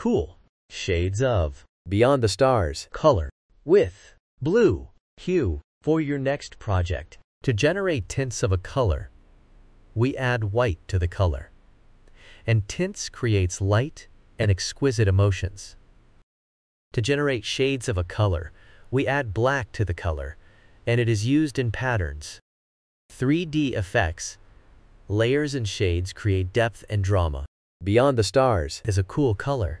cool shades of Beyond the Stars. color with blue hue for your next project. To generate tints of a color, we add white to the color. And tints creates light and exquisite emotions. To generate shades of a color, we add black to the color, and it is used in patterns. 3D effects, layers and shades create depth and drama. Beyond the Stars. Is a cool color,